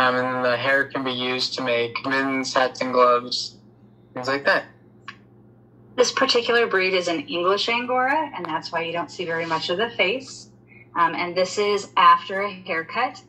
Um, and the hair can be used to make mittens, hats, and gloves, things like that. This particular breed is an English Angora, and that's why you don't see very much of the face. Um, and this is after a haircut.